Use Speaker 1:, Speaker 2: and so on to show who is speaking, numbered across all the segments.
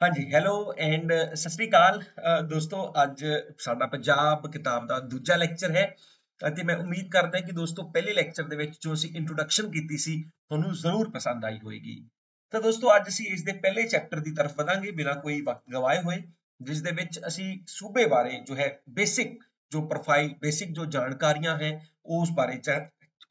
Speaker 1: ਹਾਂਜੀ hello and Sat Sri ਅਕਾਲ। ਦੋਸਤੋ, ਅੱਜ ਸਾਡਾ ਪੰਜਾਬ ਕਿਤਾਬ ਦਾ ਦੂਜਾ ਲੈਕਚਰ ਹੈ ਅਤੇ ਮੈਂ ਉਮੀਦ ਕਰਦਾ ਕਿ ਦੋਸਤੋ ਪਹਿਲੇ ਲੈਕਚਰ ਦੇ ਵਿੱਚ ਜੋ ਅਸੀਂ ਇੰਟਰੋਡਕਸ਼ਨ ਕੀਤੀ ਸੀ, ਤੁਹਾਨੂੰ ਜ਼ਰੂਰ ਪਸੰਦ ਆਈ ਹੋਵੇਗੀ। ਤਾਂ ਦੋਸਤੋ, ਅੱਜ ਅਸੀਂ ਇਸ ਦੇ ਪਹਿਲੇ ਚੈਪਟਰ ਦੀ ਤਰਫ ਵਧਾਂਗੇ ਬਿਨਾਂ ਕੋਈ ਵਕਤ ਗਵਾਏ ਹੋਏ, ਜਿਸ ਦੇ ਵਿੱਚ ਅਸੀਂ ਸੂਬੇ ਬਾਰੇ ਜੋ ਹੈ ਬੇਸਿਕ ਜੋ ਪ੍ਰੋਫਾਈਲ ਬੇਸਿਕ ਜੋ ਜਾਣਕਾਰੀਆਂ ਹੈ, ਉਸ ਬਾਰੇ ਚ,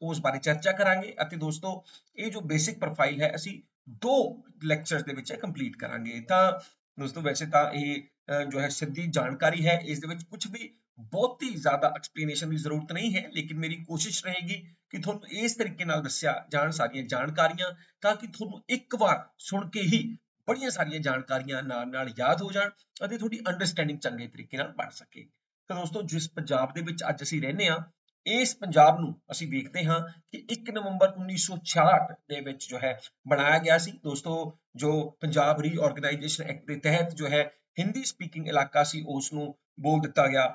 Speaker 1: ਉਸ ਬਾਰੇ ਚਰਚਾ ਕਰਾਂਗੇ ਅਤੇ ਦੋਸਤੋ, ਇਹ ਜੋ ਬੇਸਿਕ ਪ੍ਰੋਫਾਈਲ ਹੈ, ਅਸੀਂ ਦੋ ਲੈਕਚਰਸ ਦੇ ਵਿੱਚ ਕੰਪਲੀਟ ਕਰਾਂਗੇ। ਤਾਂ ਦੋਸਤੋ ਵੈਸੇ ਤਾਂ ਇਹ ਜੋ ਹੈ ਸਿੱਧੀ ਜਾਣਕਾਰੀ ਹੈ, ਇਸ ਦੇ ਵਿੱਚ ਕੁਝ ਵੀ ਬਹੁਤੀ ਜ਼ਿਆਦਾ ਐਕਸਪਲੇਨੇਸ਼ਨ ਦੀ ਜ਼ਰੂਰਤ ਨਹੀਂ ਹੈ, ਲੇਕਿਨ ਮੇਰੀ ਕੋਸ਼ਿਸ਼ ਰਹੇਗੀ ਕਿ ਤੁਹਾਨੂੰ ਇਸ ਤਰੀਕੇ ਨਾਲ ਦੱਸਿਆ ਜਾਣ ਸਾਰੀਆਂ ਜਾਣਕਾਰੀਆਂ, ਤਾਂ ਕਿ ਤੁਹਾਨੂੰ ਇੱਕ ਵਾਰ ਸੁਣ ਕੇ ਹੀ ਬੜੀਆਂ ਸਾਰੀਆਂ ਜਾਣਕਾਰੀਆਂ ਨਾਲ ਨਾਲ ਯਾਦ ਹੋ ਜਾਣ ਅਤੇ ਤੁਹਾਡੀ ਅੰਡਰਸਟੈਂਡਿੰਗ ਚੰਗੇ ਤਰੀਕੇ ਨਾਲ ਬਣ ਸਕੇ। ਤਾਂ ਦੋਸਤੋ, ਜਿਸ ਪੰਜਾਬ ਦੇ ਵਿੱਚ ਅੱਜ ਅਸੀਂ ਰਹਿੰਦੇ ਹਾਂ ਇਸ ਪੰਜਾਬ ਨੂੰ ਅਸੀਂ ਵੇਖਦੇ ਹਾਂ ਕਿ 1 ਨਵੰਬਰ 1966 ਦੇ ਵਿੱਚ ਜੋ ਹੈ ਬਣਾਇਆ ਗਿਆ ਸੀ। ਦੋਸਤੋ, ਜੋ ਪੰਜਾਬ ਰੀਆਰਗੇਨਾਈਜੇਸ਼ਨ ਐਕਟ ਦੇ ਤਹਿਤ ਜੋ ਹੈ ਹਿੰਦੀ ਸਪੀਕਿੰਗ ਇਲਾਕਾ ਸੀ ਉਸ ਨੂੰ ਬੋਲ ਦਿੱਤਾ ਗਿਆ।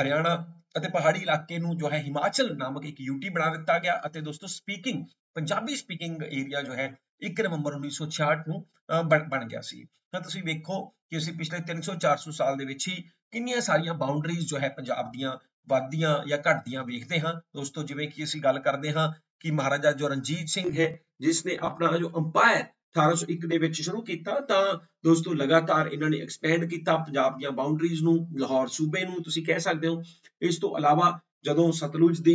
Speaker 1: ਹਰਿਆਣਾ ਅਤੇ ਪਹਾੜੀ ਇਲਾਕੇ ਨੂੰ ਜੋ ਹੈ ਹਿਮਾਚਲ ਨਾਮਕ ਇੱਕ ਯੂਟੀ ਬਣਾ ਦਿੱਤਾ ਗਿਆ ਅਤੇ ਦੋਸਤੋ ਸਪੀਕਿੰਗ ਪੰਜਾਬੀ ਸਪੀਕਿੰਗ ਏਰੀਆ ਜੋ ਹੈ 1 ਨਵੰਬਰ 1966 ਨੂੰ ਬਣ ਬਣ ਗਿਆ ਸੀ। ਤਾਂ ਤੁਸੀਂ ਵੇਖੋ ਕਿ ਅਸੀਂ ਪਿਛਲੇ 300 400 ਸਾਲ ਦੇ ਵਿੱਚ ਹੀ ਕਿੰਨੀਆਂ ਸਾਰੀਆਂ ਬਾਉਂਡਰੀਜ਼ ਜੋ ਹੈ ਪੰਜਾਬ ਦੀਆਂ ਵੱਧਦੀਆਂ ਜਾਂ ਘਟਦੀਆਂ ਵੇਖਦੇ ਹਾਂ। ਦੋਸਤੋ, ਜਿਵੇਂ ਕਿ ਅਸੀਂ ਗੱਲ ਕਰਦੇ ਹਾਂ ਕਿ ਮਹਾਰਾਜਾ ਜੋ ਰਣਜੀਤ ਸਿੰਘ ਹੈ, ਜਿਸ ਨੇ ਆਪਣਾ ਜੋ ਅੰਪਾਇਰ 1801 ਦੇ ਵਿੱਚ ਸ਼ੁਰੂ ਕੀਤਾ, ਤਾਂ ਦੋਸਤੋ ਲਗਾਤਾਰ ਇਹਨਾਂ ਨੇ ਐਕਸਪੈਂਡ ਕੀਤਾ ਪੰਜਾਬ ਦੀਆਂ ਬਾਉਂਡਰੀਜ਼ ਨੂੰ, ਲਾਹੌਰ ਸੂਬੇ ਨੂੰ, ਤੁਸੀਂ ਕਹਿ ਸਕਦੇ ਹੋ। ਇਸ ਤੋਂ ਇਲਾਵਾ ਜਦੋਂ ਸਤਲੁਜ ਦੀ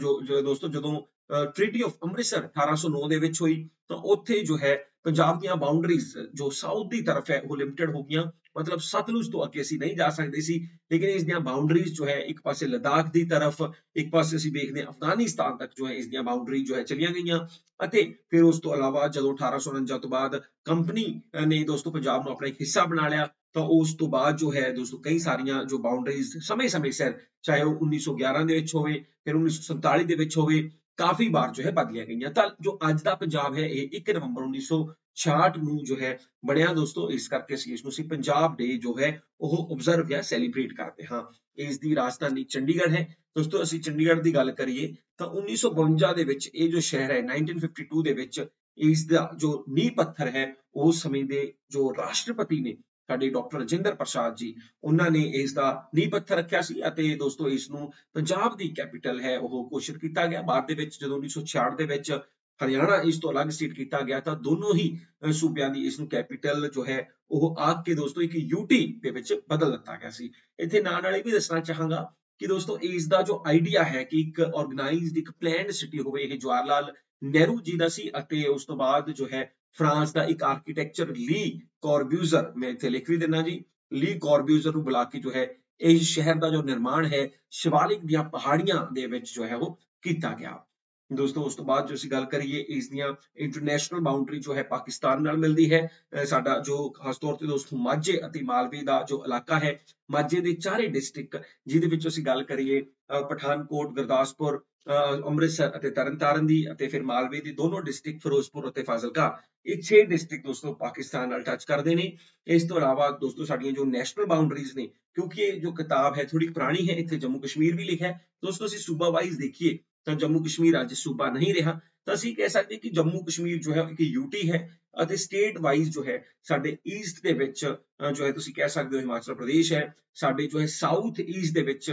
Speaker 1: ਜੋ ਜੋ ਦੋਸਤੋ ਜਦੋਂ ਟ੍ਰੀਟੀ ਆਫ ਅੰਮ੍ਰਿਤਸਰ 1809 ਦੇ ਵਿੱਚ ਹੋਈ, ਤਾਂ ਉੱਥੇ ਜੋ ਹੈ ਪੰਜਾਬ ਦੀਆਂ ਬਾਉਂਡਰੀਜ਼ ਜੋ ਸਾਊਥ ਦੀ ਤਰਫ ਹੈ, ਉਹ ਲਿਮਟਿਡ ਹੋ ਗਈਆਂ। ਮਤਲਬ ਸਤਲੁਜ ਤੋਂ ਅੱਗੇ ਅਸੀਂ ਨਹੀਂ ਜਾ ਸਕਦੇ ਸੀ, ਲੇਕਿਨ ਇਸ ਦੀਆਂ ਬਾਉਂਡਰੀਜ਼ ਜੋ ਹੈ, ਇੱਕ ਪਾਸੇ ਲਦਾਖ ਦੀ ਤਰਫ, ਇੱਕ ਪਾਸੇ ਅਸੀਂ ਵੇਖਦੇ ਹਾਂ ਅਫਗਾਨਿਸਤਾਨ ਤੱਕ ਜੋ ਹੈ, ਇਸ ਦੀਆਂ ਬਾਉਂਡਰੀ ਜੋ ਹੈ ਚਲੀਆਂ ਗਈਆਂ। ਅਤੇ ਫਿਰ ਉਸ ਤੋਂ ਇਲਾਵਾ ਜਦੋਂ 1849 ਤੋਂ ਬਾਅਦ ਕੰਪਨੀ ਨੇ ਦੋਸਤੋ ਪੰਜਾਬ ਨੂੰ ਆਪਣਾ ਇੱਕ ਹਿੱਸਾ ਬਣਾ ਲਿਆ, ਤਾਂ ਉਸ ਤੋਂ ਬਾਅਦ ਜੋ ਹੈ ਦੋਸਤੋ ਕਈ ਸਾਰੀਆਂ ਜੋ ਬਾਉਂਡਰੀਜ਼ ਸਮੇਂ-ਸਮੇਂ ਸਿਰ, ਚਾਹੇ ਉਹ 1911 ਦੇ ਵਿੱਚ ਹੋਵੇ, ਫਿਰ 1947 ਦੇ ਵਿੱਚ ਹੋਵੇ, ਕਾਫੀ ਵਾਰ ਜੋ ਹੈ ਬਦਲੀਆਂ ਗਈਆਂ। ਤਾਂ ਜੋ ਅੱਜ ਦਾ ਪੰਜਾਬ ਹੈ, ਇਹ 1 ਨਵੰਬਰ 1966 ਨੂੰ ਜੋ ਹੈ ਬਣਿਆ ਦੋਸਤੋ, ਇਸ ਕਰਕੇ ਅਸੀਂ ਇਸ ਨੂੰ ਅਸੀਂ ਪੰਜਾਬ ਡੇ ਜੋ ਹੈ ਉਹ ਆਬਜ਼ਰਵ ਜਾਂ ਸੈਲੀਬ੍ਰੇਟ ਕਰਦੇ ਹਾਂ। ਇਸ ਦੀ ਰਾਜਧਾਨੀ ਚੰਡੀਗੜ੍ਹ ਹੈ। ਦੋਸਤੋ, ਅਸੀਂ ਚੰਡੀਗੜ੍ਹ ਦੀ ਗੱਲ ਕਰੀਏ ਤਾਂ 1952 ਦੇ ਵਿੱਚ ਇਹ ਜੋ ਸ਼ਹਿਰ ਹੈ 1952 ਦੇ ਵਿੱਚ ਇਸ ਦਾ ਜੋ ਨੀਂਹ ਪੱਥਰ ਹੈ ਉਸ ਸਮੇਂ ਦੇ ਜੋ ਰਾਸ਼ਟਰਪਤੀ ਨੇ ਸਾਡੇ ਡਾਕਟਰ ਰਜਿੰਦਰ ਪ੍ਰਸਾਦ ਜੀ, ਉਹਨਾਂ ਨੇ ਇਸ ਦਾ ਨੀਂਹ ਪੱਥਰ ਰੱਖਿਆ ਸੀ ਅਤੇ ਦੋਸਤੋ, ਇਸ ਨੂੰ ਪੰਜਾਬ ਦੀ ਕੈਪੀਟਲ ਹੈ, ਉਹ ਘੋਸ਼ਿਤ ਕੀਤਾ ਗਿਆ। ਬਾਅਦ ਦੇ ਵਿੱਚ ਜਦੋਂ 1966 ਦੇ ਵਿੱਚ ਹਰਿਆਣਾ ਇਸ ਤੋਂ ਅਲੱਗ ਸਟੇਟ ਕੀਤਾ ਗਿਆ ਤਾਂ ਦੋਨੋਂ ਹੀ ਸੂਬਿਆਂ ਦੀ ਇਸ ਨੂੰ ਕੈਪੀਟਲ ਜੋ ਹੈ, ਉਹ ਆਗ ਕੇ ਦੋਸਤੋ ਇੱਕ ਯੂਟੀ ਦੇ ਵਿੱਚ ਬਦਲ ਦਿੱਤਾ ਗਿਆ ਸੀ। ਇੱਥੇ ਨਾਲ ਨਾਲ ਇਹ ਵੀ ਦੱਸਣਾ ਚਾਹਾਂਗਾ ਕਿ ਦੋਸਤੋ ਇਸ ਦਾ ਜੋ ਆਈਡੀਆ ਹੈ ਕਿ ਇੱਕ ਆਰਗੇਨਾਈਜ਼ਡ ਇੱਕ ਪਲੈਨਡ ਸਿਟੀ ਹੋਵੇ, ਇਹ ਜਵਾਹਰ ਲਾਲ ਨਹਿਰੂ ਜੀ ਦਾ ਸੀ ਅਤੇ ਉਸ ਤੋਂ ਬਾਅਦ ਜੋ ਹੈ ਫਰਾਂਸ ਦਾ ਇੱਕ ਆਰਕੀਟੈਕਚਰ ਲੀ ਕੋਰਬਿਊਜ਼ਰ ਮੈਂ ਇੱਥੇ ਲਿਖ ਵੀ ਦਿੰਦਾ ਜੀ। ਲੀ ਕੋਰਬਿਊਜ਼ਰ ਨੂੰ ਬੁਲਾ ਕੇ ਜੋ ਹੈ, ਇਹ ਸ਼ਹਿਰ ਦਾ ਜੋ ਨਿਰਮਾਣ ਹੈ, ਸ਼ਿਵਾਲਿਕ ਦੀਆਂ ਪਹਾੜੀਆਂ ਦੇ ਵਿੱਚ ਜੋ ਹੈ ਉਹ ਕੀਤਾ ਗਿਆ। ਦੋਸਤੋ, ਉਸ ਤੋਂ ਬਾਅਦ ਜੋ ਅਸੀਂ ਗੱਲ ਕਰੀਏ ਇਸ ਦੀਆਂ ਇੰਟਰਨੈਸ਼ਨਲ ਬਾਉਂਡਰੀ ਜੋ ਹੈ ਪਾਕਿਸਤਾਨ ਨਾਲ ਮਿਲਦੀ ਹੈ ਸਾਡਾ ਜੋ ਖਾਸ ਤੌਰ ਤੇ ਦੋਸਤੋ ਮਾਝੇ ਅਤੇ ਮਾਲਵੇ ਦਾ ਜੋ ਇਲਾਕਾ ਹੈ, ਮਾਝੇ ਦੇ ਚਾਰੇ ਡਿਸਟ੍ਰਿਕਟ ਜਿਹਦੇ ਵਿੱਚ ਅਸੀਂ ਗੱਲ ਕਰੀਏ ਪਠਾਨਕੋਟ, ਗੁਰਦਾਸਪੁਰ ਅੰਮ੍ਰਿਤਸਰ ਅਤੇ ਤਰਨਤਾਰਨ ਦੀ ਅਤੇ ਫਿਰ ਮਾਲਵੇ ਦੀ ਦੋਨੋਂ ਡਿਸਟ੍ਰਿਕਟ ਫਿਰੋਜ਼ਪੁਰ ਅਤੇ ਫਾਜ਼ਿਲਕਾ, ਇਹ 6 ਡਿਸਟ੍ਰਿਕਟ ਦੋਸਤੋ ਪਾਕਿਸਤਾਨ ਨਾਲ ਟੱਚ ਕਰਦੇ ਨੇ। ਇਸ ਤੋਂ ਇਲਾਵਾ ਦੋਸਤੋ ਸਾਡੀਆਂ ਜੋ ਨੈਸ਼ਨਲ ਬਾਉਂਡਰੀਜ਼ ਨੇ, ਕਿਉਂਕਿ ਇਹ ਜੋ ਕਿਤਾਬ ਹੈ ਥੋੜੀ ਪੁਰਾਣੀ ਹੈ, ਇੱਥੇ ਜੰਮੂ ਕਸ਼ਮੀਰ ਵੀ ਲਿਖਿਆ ਦੋਸਤੋ, ਅਸੀਂ ਸੂਬਾ ਵਾਈਜ਼ ਦੇਖੀਏ ਤਾਂ ਜੰਮੂ ਕਸ਼ਮੀਰ ਅੱਜ ਸੂਬਾ ਨਹੀਂ ਰਿਹਾ। ਤਾਂ ਅਸੀਂ ਕਹਿ ਸਕਦੇ ਕਿ ਜੰਮੂ ਕਸ਼ਮੀਰ ਜੋ ਹੈ ਇੱਕ ਯੂਟੀ ਹੈ ਅਤੇ ਸਟੇਟ ਵਾਈਜ਼ ਜੋ ਹੈ, ਸਾਡੇ ਈਸਟ ਦੇ ਵਿੱਚ ਜੋ ਹੈ ਤੁਸੀਂ ਕਹਿ ਸਕਦੇ ਹੋ ਹਿਮਾਚਲ ਪ੍ਰਦੇਸ਼ ਹੈ, ਸਾਡੇ ਜੋ ਹੈ ਸਾਊਥ ਈਸਟ ਦੇ ਵਿੱਚ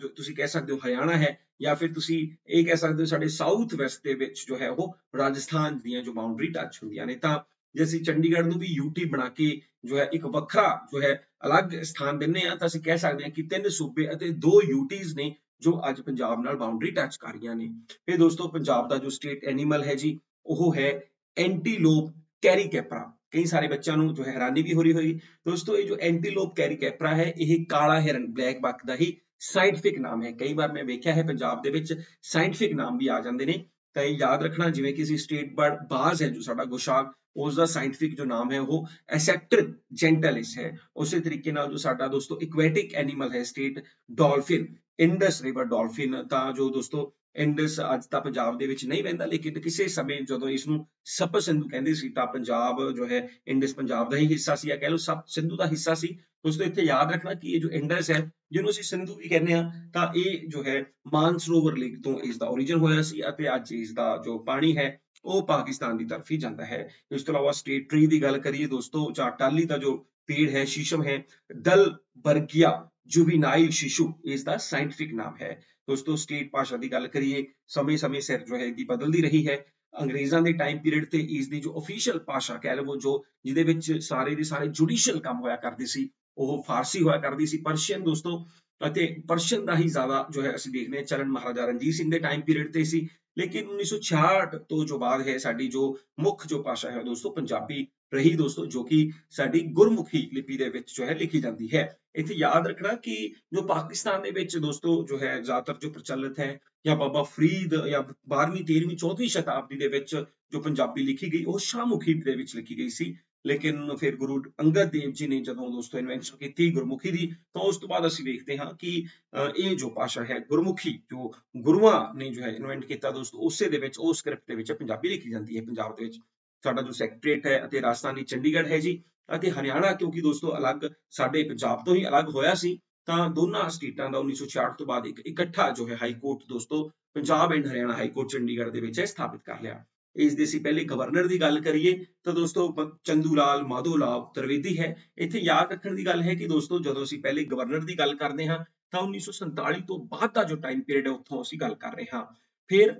Speaker 1: ਜੋ ਤੁਸੀਂ ਕਹਿ ਸਕਦੇ ਹੋ ਹਰਿਆਣਾ ਹੈ, ਜਾਂ ਫਿਰ ਤੁਸੀਂ ਇਹ ਕਹਿ ਸਕਦੇ ਹੋ ਸਾਡੇ ਸਾਊਥ ਵੈਸਟ ਦੇ ਵਿੱਚ ਜੋ ਹੈ ਉਹ ਰਾਜਸਥਾਨ ਦੀਆਂ ਜੋ ਬਾਉਂਡਰੀ ਟੱਚ ਹੁੰਦੀਆਂ ਨੇ। ਤਾਂ ਜੇ ਅਸੀਂ ਚੰਡੀਗੜ੍ਹ ਨੂੰ ਵੀ ਯੂਟੀ ਬਣਾ ਕੇ ਜੋ ਹੈ ਇੱਕ ਵੱਖਰਾ ਜੋ ਹੈ ਅਲੱਗ ਸਥਾਨ ਦਿੰਨੇ ਆ ਤਾਂ ਅਸੀਂ ਕਹਿ ਸਕਦੇ ਹਾਂ ਕਿ ਤਿੰਨ ਸੂਬੇ ਅਤੇ ਦੋ ਯੂਟੀਜ਼ ਨੇ ਜੋ ਅੱਜ ਪੰਜਾਬ ਨਾਲ ਬਾਉਂਡਰੀ ਟੱਚ ਕਰ ਰਹੀਆਂ ਨੇ। ਫਿਰ ਦੋਸਤੋ, ਪੰਜਾਬ ਦਾ ਜੋ ਸਟੇਟ ਐਨੀਮਲ ਹੈ ਜੀ, ਉਹ ਹੈ ਐਂਟੀਲੋਪ ਕੈਰੀਕੈਪਰਾ ਕਈ ਸਾਰੇ ਬੱਚਿਆਂ ਨੂੰ ਜੋ ਹੈਰਾਨੀ ਵੀ ਹੋ ਰਹੀ ਹੋਈ। ਦੋਸਤੋ, ਇਹ ਜੋ ਐਂਟੀਲੋਪ ਕੈਰੀਕੈਪਰਾ ਹੈ, ਇਹ ਕਾਲਾ ਹਿਰਨ ਬਲੈਕ ਬੱਕ ਦਾ ਹੀ ਸਾਇੰਟਿਫਿਕ ਨਾਮ ਹੈ। ਕਈ ਵਾਰ ਮੈਂ ਵੇਖਿਆ ਹੈ ਪੰਜਾਬ ਦੇ ਵਿੱਚ ਸਾਇੰਟਿਫਿਕ ਨਾਮ ਵੀ ਆ ਜਾਂਦੇ ਨੇ। ਤਾਂ ਇਹ ਯਾਦ ਰੱਖਣਾ, ਜਿਵੇਂ ਕਿ ਅਸੀਂ ਸਟੇਟ ਬਰਡ ਬਾਜ਼ ਹੈ ਜੋ ਸਾਡਾ ਗੋਸ਼ਾਕ ਉਸ ਦਾ ਸਾਇੰਟਿਫਿਕ ਜੋ ਨਾਮ ਹੈ, ਉਹ ਐਸੈਪਟਰ ਜੈਂਟਲਿਸ ਹੈ। ਉਸੇ ਤਰੀਕੇ ਨਾਲ ਜੋ ਸਾਡਾ ਦੋਸਤੋ ਇਕੁਐਟਿਕ ਐਨੀਮਲ ਹੈ state dolphin Indus river dolphin ਤਾਂ ਜੋ ਦੋਸਤੋ ਇੰਡਸ ਅੱਜ ਤਾਂ ਪੰਜਾਬ ਦੇ ਵਿੱਚ ਨਹੀਂ ਵਹਿੰਦਾ, ਲੇਕਿਨ ਕਿਸੇ ਸਮੇਂ ਜਦੋਂ ਇਸ ਨੂੰ ਸਪ ਸਿੰਧੂ ਕਹਿੰਦੇ ਸੀ, ਤਾਂ ਪੰਜਾਬ ਜੋ ਹੈ ਇੰਡਸ ਪੰਜਾਬ ਦਾ ਹੀ ਹਿੱਸਾ ਸੀ। ਜਾਂ ਕਹਿ ਲਓ, ਸਪ ਸਿੰਧੂ ਦਾ ਹਿੱਸਾ ਸੀ। ਦੋਸਤੋ ਇੱਥੇ ਯਾਦ ਰੱਖਣਾ ਕਿ ਇਹ ਜੋ ਇੰਡਸ ਹੈ, ਜਿਹਨੂੰ ਅਸੀਂ ਸਿੰਧੂ ਵੀ ਕਹਿੰਦੇ ਆ ਤਾਂ ਇਹ ਜੋ ਹੈ ਮਾਨਸਰੋਵਰ ਲੇਕ ਤੋਂ ਇਸ ਦਾ origin ਹੋਇਆ ਸੀ ਅਤੇ ਅੱਜ ਇਸ ਦਾ ਜੋ ਪਾਣੀ ਹੈ, ਉਹ ਪਾਕਿਸਤਾਨ ਦੀ ਤਰਫ ਹੀ ਜਾਂਦਾ ਹੈ। ਇਸ ਤੋਂ ਇਲਾਵਾ ਸਟੇਟ ਟ੍ਰੀ ਦੀ ਗੱਲ ਕਰੀਏ ਦੋਸਤੋ ਚਾਟਾਲੀ ਦਾ ਜੋ ਪੇੜ ਹੈ ਸ਼ੀਸ਼ਮ ਹੈ ਦਲ ਬਰਗਿਆ ਜੁਵੀਨਾਈਲ ਸ਼ਿਸ਼ੂ ਇਸ ਦਾ ਸਾਇੰਟਿਫਿਕ ਨਾਮ ਹੈ ਦੋਸਤੋ ਸਟੇਟ ਭਾਸ਼ਾ ਦੀ ਗੱਲ ਕਰੀਏ ਸਮੇਂ-ਸਮੇਂ ਸਿਰ ਜੋ ਹੈ ਦੀ ਬਦਲਦੀ ਰਹੀ ਹੈ ਅੰਗਰੇਜ਼ਾਂ ਦੇ ਟਾਈਮ ਪੀਰੀਅਡ ਤੇ ਇਸ ਦੀ ਜੋ ਅਫੀਸ਼ੀਅਲ ਭਾਸ਼ਾ ਕਹਿ ਲਵੋ ਜੋ ਜਿਹਦੇ ਵਿੱਚ ਸਾਰੇ ਦੇ ਸਾਰੇ ਜੁਡੀਸ਼ੀਅਲ ਕੰਮ ਹੋਇਆ ਕਰਦੇ ਸੀ ਉਹ ਫਾਰਸੀ ਹੋਇਆ ਕਰਦੀ ਸੀ ਪਰਸ਼ੀਅਨ ਦੋਸਤੋ ਅਤੇ ਪਰਸ਼ੀਅਨ ਦਾ ਹੀ ਜ਼ਿਆਦਾ ਜੋ ਹੈ ਅਸੀਂ ਦੇਖਦੇ ਹਾਂ ਚਰਨ ਮਹਾਰਾਜਾ ਰਣਜੀਤ ਸਿੰਘ ਦੇ ਟਾਈਮ ਪੀਰੀਅਡ ਤੇ ਸੀ ਲੇਕਿਨ 1966 ਤੋਂ ਜੋ ਬਾਅਦ ਹੈ ਸਾਡੀ ਜੋ ਮੁੱਖ ਜੋ ਭਾਸ਼ਾ ਹੈ ਦੋਸਤੋ ਪੰਜਾਬੀ ਰਹੀ ਦੋਸਤੋ, ਜੋ ਕਿ ਸਾਡੀ ਗੁਰਮੁਖੀ ਲਿਪੀ ਦੇ ਵਿੱਚ ਜੋ ਹੈ ਲਿਖੀ ਜਾਂਦੀ ਹੈ। ਇੱਥੇ ਯਾਦ ਰੱਖਣਾ ਕਿ ਜੋ ਪਾਕਿਸਤਾਨ ਦੇ ਵਿੱਚ ਦੋਸਤੋ ਜੋ ਹੈ ਜ਼ਿਆਦਾਤਰ ਜੋ ਪ੍ਰਚਲਿਤ ਹੈ, ਜਾਂ ਬਾਬਾ ਫਰੀਦ ਜਾਂ 12ਵੀਂ 13ਵੀਂ 14ਵੀਂ ਸ਼ਤਾਬਦੀ ਦੇ ਵਿੱਚ ਜੋ ਪੰਜਾਬੀ ਲਿਖੀ ਗਈ, ਉਹ ਸ਼ਾਹਮੁਖੀ ਦੇ ਵਿੱਚ ਲਿਖੀ ਗਈ ਸੀ। ਲੇਕਿਨ ਫਿਰ ਗੁਰੂ ਅੰਗਦ ਦੇਵ ਜੀ ਨੇ ਜਦੋਂ ਦੋਸਤੋ ਇਨਵੈਂਸ਼ਨ ਕੀਤੀ ਗੁਰਮੁਖੀ ਦੀ, ਤਾਂ ਉਸ ਤੋਂ ਬਾਅਦ ਅਸੀਂ ਵੇਖਦੇ ਹਾਂ ਕਿ ਇਹ ਜੋ ਭਾਸ਼ਾ ਹੈ ਗੁਰਮੁਖੀ, ਜੋ ਗੁਰੂਆਂ ਨੇ ਜੋ ਹੈ ਇਨਵੈਂਟ ਕੀਤਾ ਦੋਸਤੋ, ਉਸੇ ਦੇ ਵਿੱਚ, ਉਹ ਸਕ੍ਰਿਪਟ ਦੇ ਵਿੱਚ ਪੰਜਾਬੀ ਲਿਖੀ ਜਾਂਦੀ ਹੈ ਪੰਜਾਬ ਦੇ ਵਿੱਚ। ਸਾਡਾ ਜੋ ਸੈਕਟਰੀਏਟ ਹੈ ਅਤੇ ਰਾਜਧਾਨੀ ਚੰਡੀਗੜ੍ਹ ਹੈ ਜੀ, ਅਤੇ ਹਰਿਆਣਾ ਕਿਉਂਕਿ ਦੋਸਤੋ ਅਲੱਗ ਸਾਡੇ ਪੰਜਾਬ ਤੋਂ ਹੀ ਅਲੱਗ ਹੋਇਆ ਸੀ, ਤਾਂ ਦੋਨਾਂ ਸਟੇਟਾਂ ਦਾ 1966 ਤੋਂ ਬਾਅਦ ਇੱਕ ਇਕੱਠਾ ਜੋ ਹੈ ਹਾਈ ਕੋਰਟ ਦੋਸਤੋ Punjab and Haryana high court Chandigarh ਦੇ ਵਿੱਚ ਸਥਾਪਿਤ ਕਰ ਲਿਆ। ਇਸ ਦੇ ਸੀ ਪਹਿਲੇ ਗਵਰਨਰ ਦੀ ਗੱਲ ਕਰੀਏ, ਤਾਂ ਦੋਸਤੋ ਚੰਦੂ ਲਾਲ ਮਾਧੋ ਲਾਲ ਤ੍ਰਿਵੇਦੀ ਹੈ। ਇੱਥੇ ਯਾਦ ਰੱਖਣ ਦੀ ਗੱਲ ਹੈ ਕਿ ਦੋਸਤੋ ਜਦੋਂ ਅਸੀਂ ਪਹਿਲੇ ਗਵਰਨਰ ਦੀ ਗੱਲ ਕਰਦੇ ਹਾਂ, ਤਾਂ 1947 ਤੋਂ ਬਾਅਦ ਦਾ ਜੋ ਟਾਈਮ ਪੀਰੀਅਡ ਹੈ, ਉੱਥੋਂ ਅਸੀਂ ਗੱਲ ਕਰ ਰਹੇ ਹਾਂ। ਫਿਰ